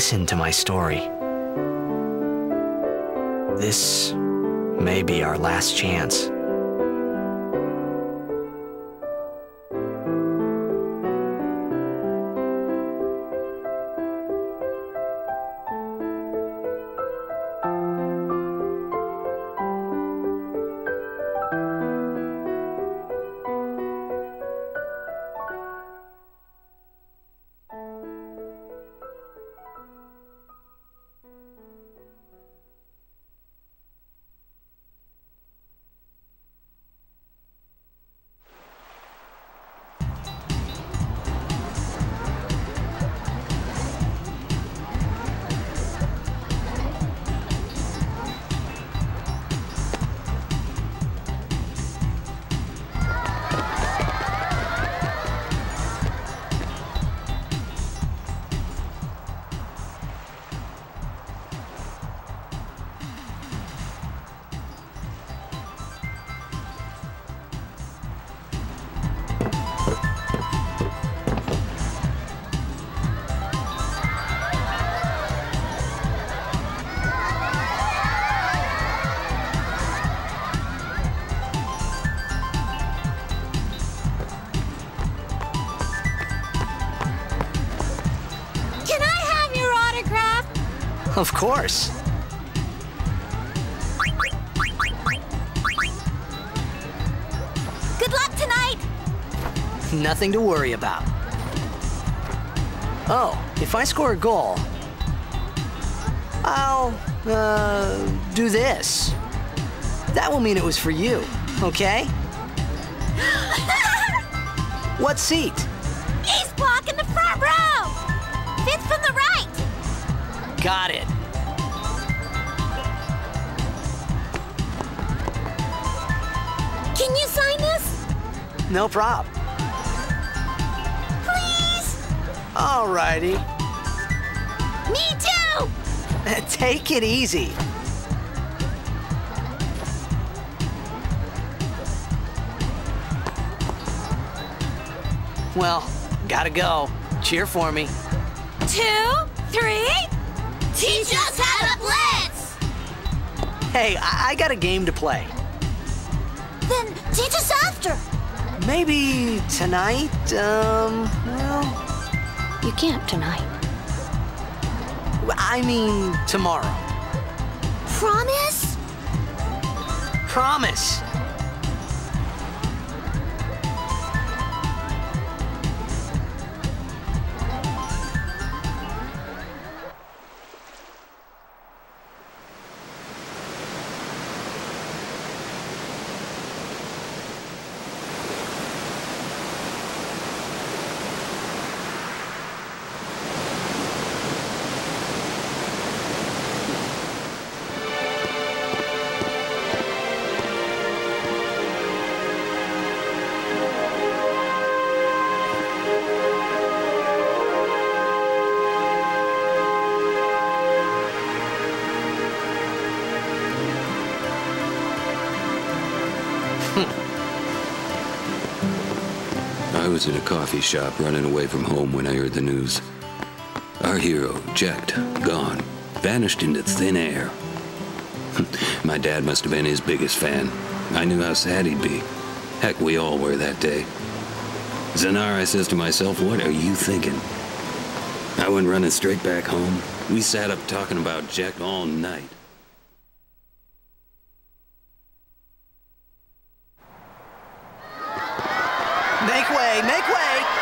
Listen to my story. This may be our last chance. Of course. Good luck tonight. Nothing to worry about. Oh, if I score a goal, I'll, uh, do this. That will mean it was for you, okay? what seat? He's blocking the front row. Fifth from the right. Got it. No prob. Please? Alrighty. Me too. Take it easy. Well, gotta go. Cheer for me. Two, three. Teach us how to blitz. Hey, I, I got a game to play. Then teach us after. Maybe tonight, um, well, You can't tonight. I mean tomorrow. Promise? Promise. Was in a coffee shop running away from home when I heard the news. Our hero, Jecht, gone, vanished into thin air. My dad must have been his biggest fan. I knew how sad he'd be. Heck, we all were that day. Zanar, I says to myself, what are you thinking? I went running straight back home. We sat up talking about Jecht all night. Make way, make way!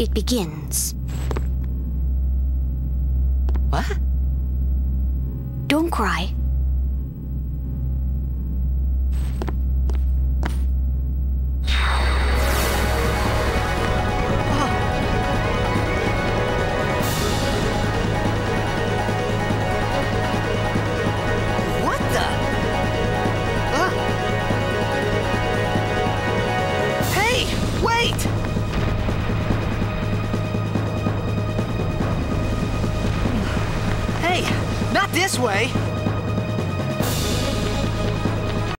It begins. What? Don't cry. Way.